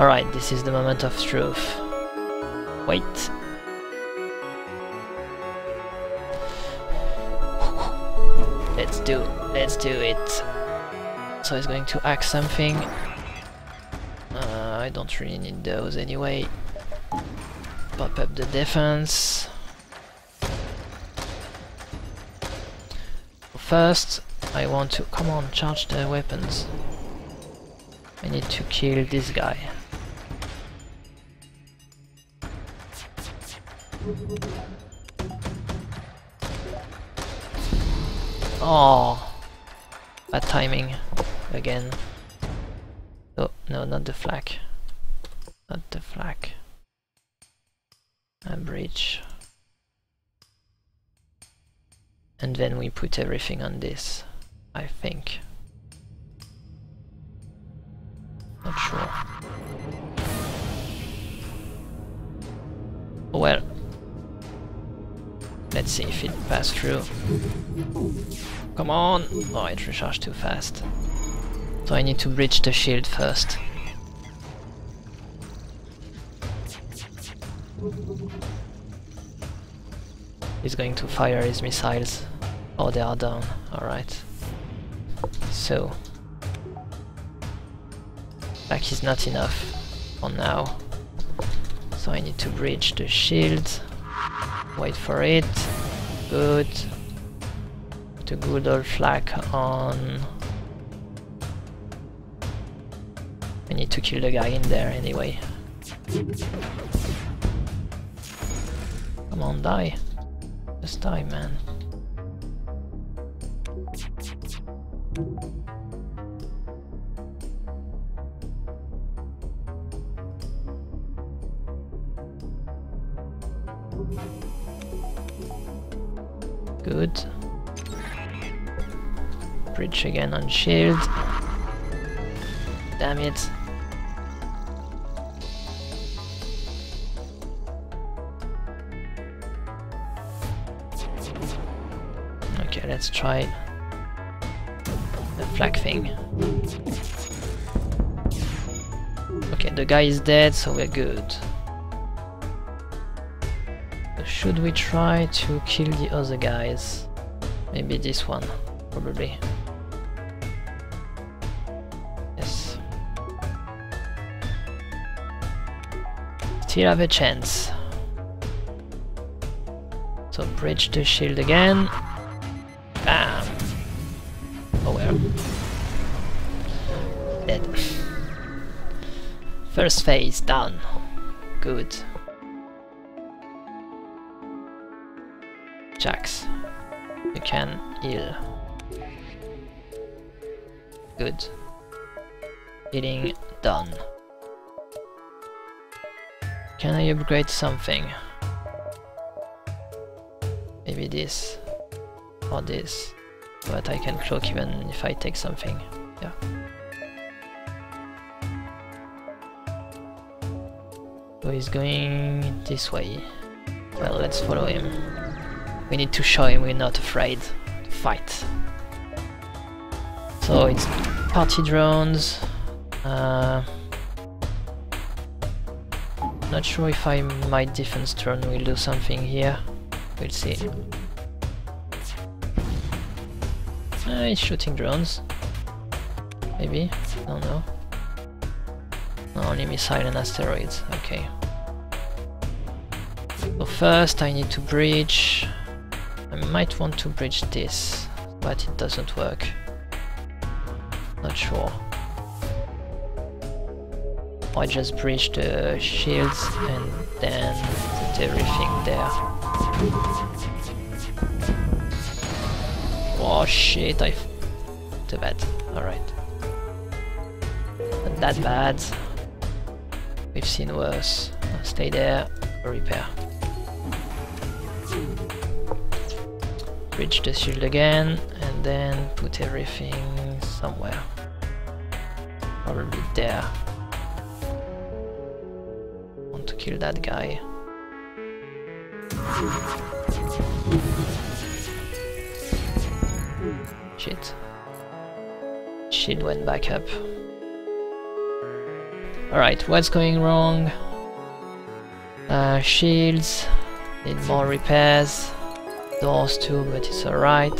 Alright, this is the moment of truth. Wait. Let's do, let's do it. So he's going to hack something. Uh, I don't really need those anyway. Pop up the defense. First, I want to... Come on, charge the weapons. I need to kill this guy. Oh, bad timing again. Oh, no, not the flak. Not the flak. A bridge. And then we put everything on this, I think. Not sure. Well, let's see if it passed through. Come on! Oh, it recharged too fast. So I need to breach the shield first. He's going to fire his missiles. Oh, they are down. Alright. So. Back is not enough for now. So I need to breach the shield. Wait for it. Good. Put good old flak on. I need to kill the guy in there anyway. Come on, die. Just die, man. Good. Breach again on shield. Damn it. Okay, let's try the flak thing. Okay, the guy is dead, so we're good. Should we try to kill the other guys? Maybe this one, probably. Yes. Still have a chance. So breach the shield again. Bam! Oh well. Dead. First phase done. Good. Jax. You can heal. Good. Healing done. Can I upgrade something? Maybe this or this, but I can cloak even if I take something. Yeah. So he's going this way. Well, let's follow him. We need to show him we're not afraid to fight. So it's party drones. Uh, not sure if I my defense turn will do something here. We'll see. Uh, he's shooting drones. Maybe. I don't know. No, only missile and asteroids. Okay. So first I need to breach. I might want to bridge this, but it doesn't work. Not sure. I just breach the shields and then put everything there. Oh shit, I... Too bad. Alright. Not that bad. We've seen worse. Stay there, repair. Breach the shield again, and then put everything somewhere. Probably there. Want to kill that guy. Shit. Shield went back up. Alright, what's going wrong? Uh, shields, need more repairs. Doors too, but it's alright.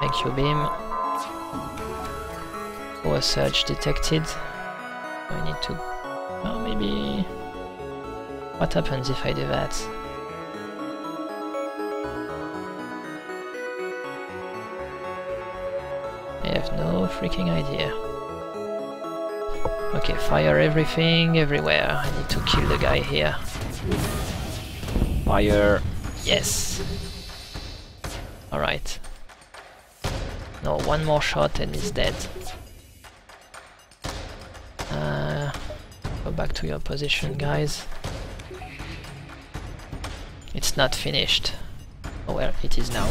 Thank you, Beam. Power surge detected. I need to... Oh, maybe... What happens if I do that? I have no freaking idea. Okay, fire everything, everywhere. I need to kill the guy here. Fire! Yes! Alright. No, one more shot and he's dead. Uh, go back to your position, guys. It's not finished. Oh well, it is now.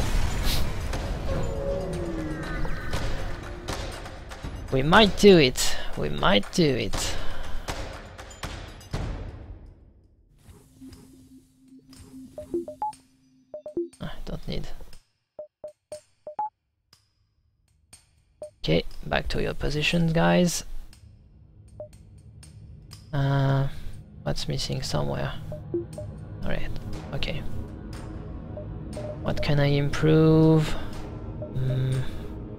We might do it. We might do it. Need. Okay, back to your positions, guys. Uh, what's missing somewhere? Alright, okay. What can I improve? Mm,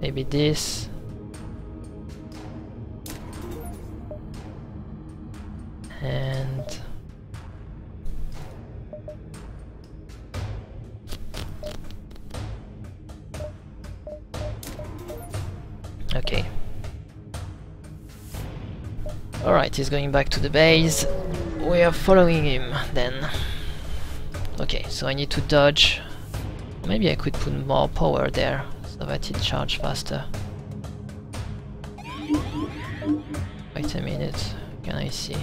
maybe this. and alright he's going back to the base we are following him then okay so I need to dodge maybe I could put more power there so that it charge faster wait a minute can I see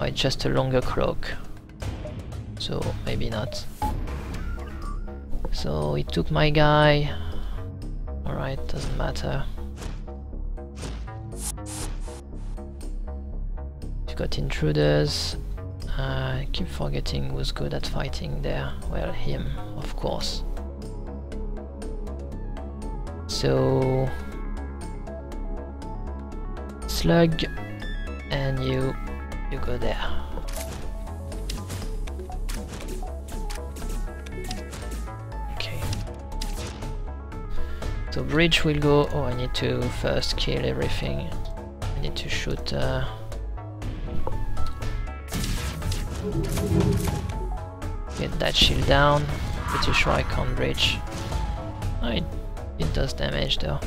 Oh, it's just a longer cloak. So maybe not. So he took my guy. Alright, doesn't matter. Got intruders. I keep forgetting who's good at fighting there. Well, him, of course. So... Slug and you you go there. Okay. So bridge will go... Oh, I need to first kill everything. I need to shoot... Uh... Get that shield down. Pretty sure I can't bridge. Oh, it, does damage though.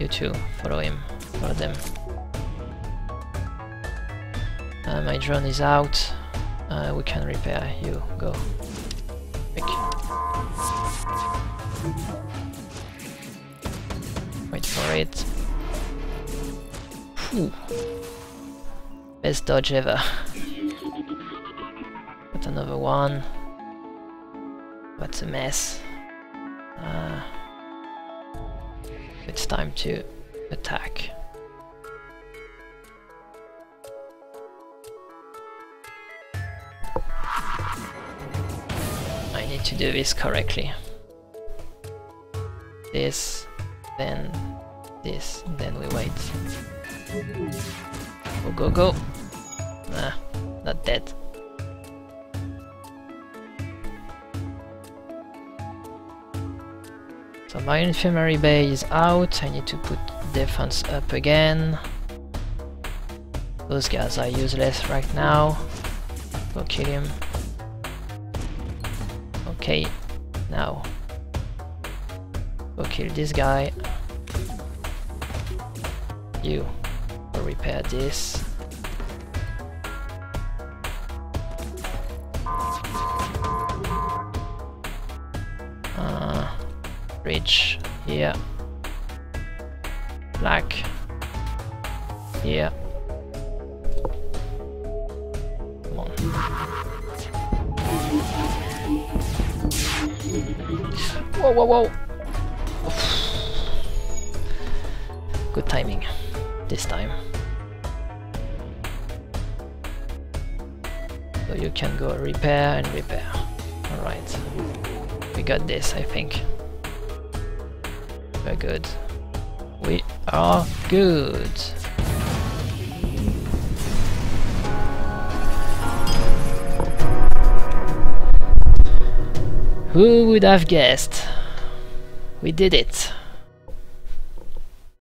You too, follow him, follow them. Uh, my drone is out. Uh, we can repair. You go. Quick. Wait for it. Whew. Best dodge ever. Got another one. What's a mess. Uh, it's time to attack. I need to do this correctly. This, then this, then we wait. Go, go, go! Nah, not dead. My infirmary bay is out, I need to put defense up again. Those guys are useless right now. Go kill him. Okay, now go kill this guy. You go repair this. Here. Black Yeah. Come on. Whoa, whoa, whoa! Good timing. This time. So you can go repair and repair. Alright. We got this, I think. We're good. We are good. Who would have guessed? We did it.